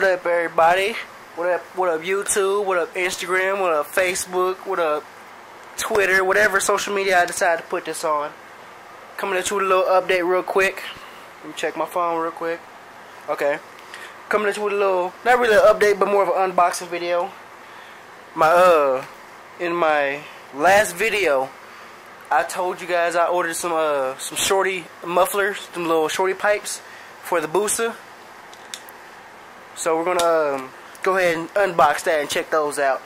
What up, everybody? What up, what up, YouTube? What up, Instagram? What up, Facebook? What up, Twitter? Whatever social media I decide to put this on. Coming at you with a little update real quick. Let me check my phone real quick. Okay. Coming at you with a little, not really an update, but more of an unboxing video. My, uh, in my last video, I told you guys I ordered some, uh, some shorty mufflers, some little shorty pipes for the Busa. So we're gonna um, go ahead and unbox that and check those out.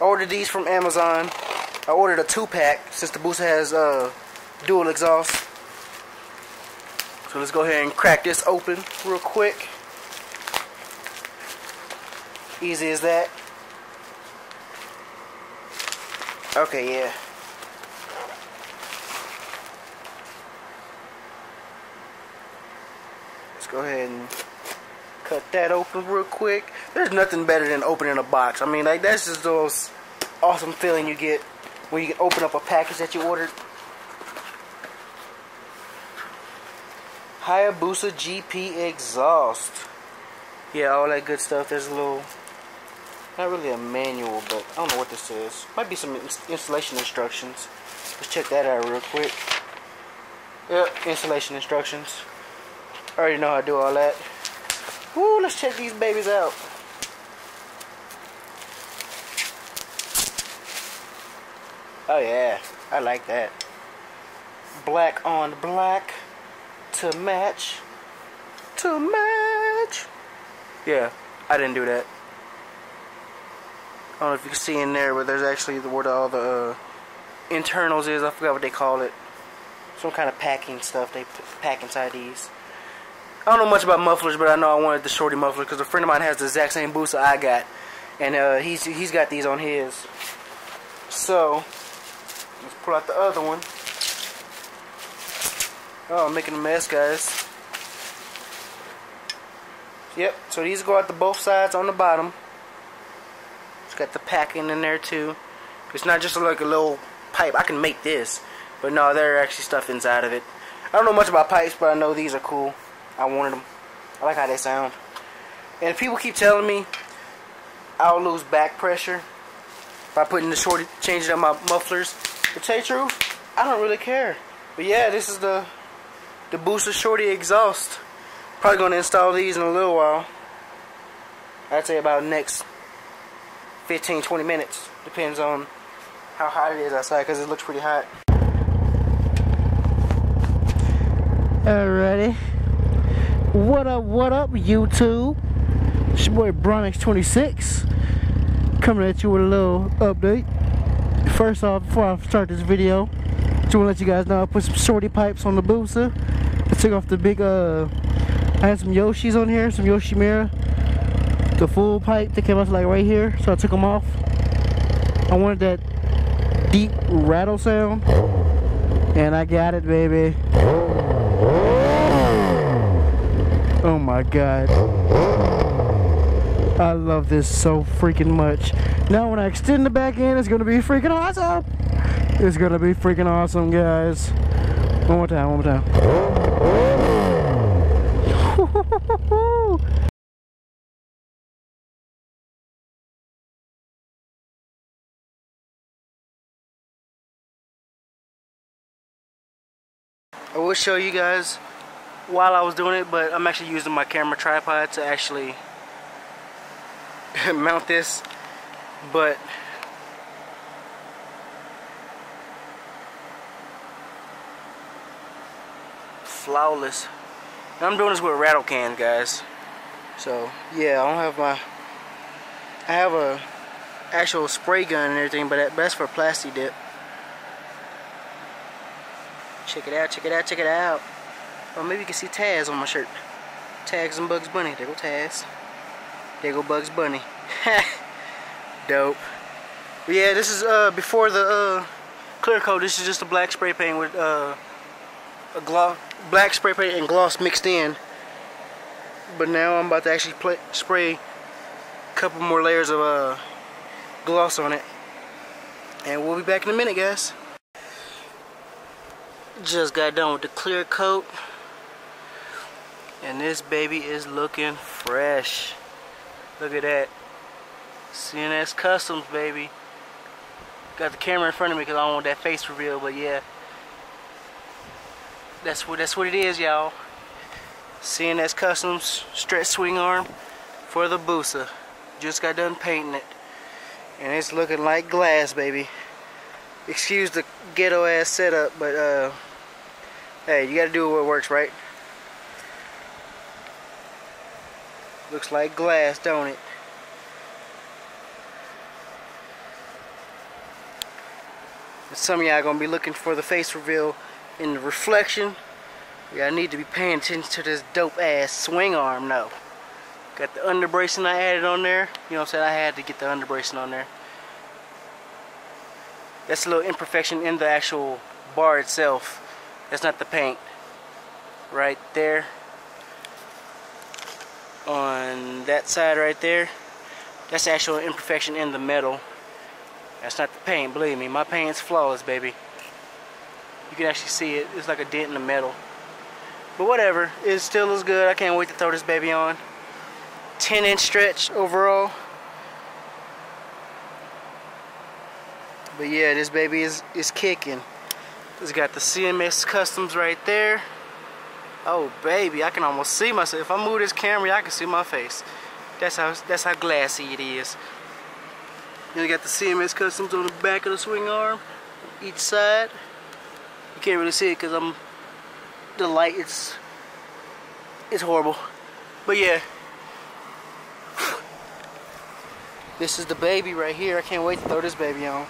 I ordered these from Amazon. I ordered a two pack since the Busa has uh, dual exhaust. So let's go ahead and crack this open real quick. Easy as that. Okay, yeah. Let's go ahead and cut that open real quick. There's nothing better than opening a box. I mean, like that's just those awesome feeling you get when you open up a package that you ordered. Hayabusa GP exhaust. Yeah, all that good stuff. There's a little, not really a manual, but I don't know what this is. Might be some installation instructions. Let's check that out real quick. Yep, installation instructions. I already know how to do all that. Let's check these babies out. Oh yeah, I like that. Black on black to match. To match. Yeah, I didn't do that. I don't know if you can see in there, but there's actually the, where all the uh, internals is. I forgot what they call it. Some kind of packing stuff they pack inside these. I don't know much about mufflers, but I know I wanted the shorty muffler because a friend of mine has the exact same Busa I got, and uh, he's he's got these on his. So let's pull out the other one. Oh, I'm making a mess, guys. Yep. So these go out to both sides on the bottom. It's got the packing in there too. It's not just like a little pipe. I can make this, but no, there are actually stuff inside of it. I don't know much about pipes, but I know these are cool. I wanted them. I like how they sound. And people keep telling me I'll lose back pressure by putting the shorty, changing up my mufflers. To tell you truth, I don't really care. But yeah, this is the the Busa Shorty exhaust. Probably gonna install these in a little while. I'd say about next 15, 20 minutes. Depends on how hot it is outside because it looks pretty hot. Alrighty. What up, what up, YouTube? It's your boy Bronnix26 coming at you with a little update. First off, before I start this video, just want to let you guys know I put some shorty pipes on the Busa. I took off the big, uh, I had some Yoshis on here, some Yoshimura. The full pipe that came out like right here, so I took them off. I wanted that deep rattle sound, and I got it, baby. Oh my god. I love this so freaking much. Now when I extend the back end, it's gonna be freaking awesome. It's gonna be freaking awesome, guys. One more time, one more time. I will show you guys while I was doing it, but I'm actually using my camera tripod to actually mount this. But flawless. And I'm doing this with rattle cans, guys. So yeah, I don't have my. I have a actual spray gun and everything, but that's best for Plasti Dip. Check it out, check it out, check it out. Or maybe you can see Taz on my shirt. Taz and Bugs Bunny. There go Taz. There go Bugs Bunny. Dope. But yeah, this is uh before the uh clear coat. This is just a black spray paint with uh a gloss, black spray paint and gloss mixed in. But now I'm about to actually play, spray a couple more layers of uh gloss on it. And we'll be back in a minute, guys. Just got done with the clear coat. And this baby is looking fresh. Look at that. CNS Customs, baby. Got the camera in front of me because I don't want that face reveal, but yeah. That's what that's what it is, y'all. CNS Customs stretch swing arm for the Busa. Just got done painting it. And it's looking like glass, baby. Excuse the ghetto ass setup, but uh hey, you gotta do what works, right? Looks like glass, don't it? some of y'all gonna be looking for the face reveal in the reflection. Y'all need to be paying attention to this dope ass swing arm though. Got the underbracing I added on there. You know what I'm saying? I had to get the underbracing on there. That's a little imperfection in the actual bar itself. That's not the paint. Right there. On that side right there. That's the actual imperfection in the metal. That's not the paint, believe me. My paint's flawless, baby. You can actually see it. It's like a dent in the metal. But whatever. It still looks good. I can't wait to throw this baby on. 10 inch stretch overall. But yeah, this baby is, is kicking. It's got the CMS Customs right there. Oh baby, I can almost see myself. If I move this camera, I can see my face. That's how that's how glassy it is. Then you got the CMS Customs on the back of the swing arm, each side. You can't really see it because I'm the light. It's it's horrible, but yeah. This is the baby right here. I can't wait to throw this baby on.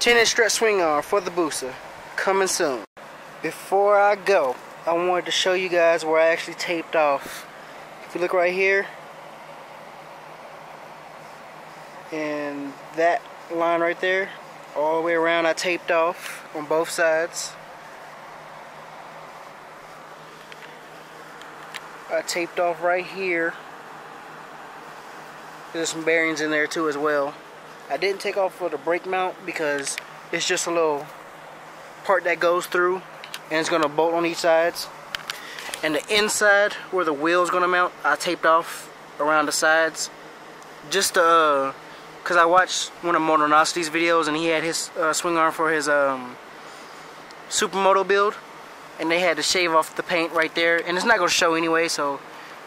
10 inch stretch swing arm for the Busa. Coming soon. Before I go, I wanted to show you guys where I actually taped off. If you look right here, and that line right there all the way around I taped off on both sides. I taped off right here. There's some bearings in there too as well. I didn't take off for the brake mount because it's just a little part that goes through and it's gonna bolt on each sides. And the inside where the wheel's gonna mount I taped off around the sides. Just to uh, because I watched one of Motonosity's videos and he had his uh, swing arm for his um, supermoto build. And they had to shave off the paint right there. And it's not going to show anyway so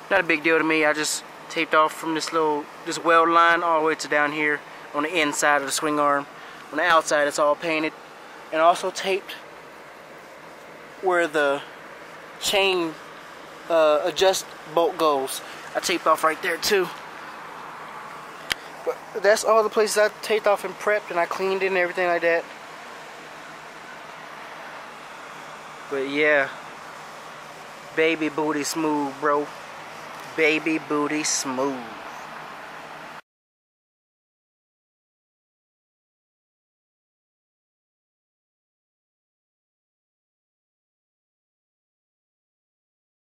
not a big deal to me. I just taped off from this little this weld line all the way to down here on the inside of the swing arm. On the outside it's all painted. And also taped where the chain uh, adjust bolt goes I taped off right there too but that's all the places I taped off and prepped and I cleaned it and everything like that. But yeah. Baby booty smooth, bro. Baby booty smooth.